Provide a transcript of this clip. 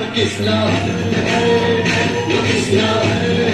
Look, it's love. Love.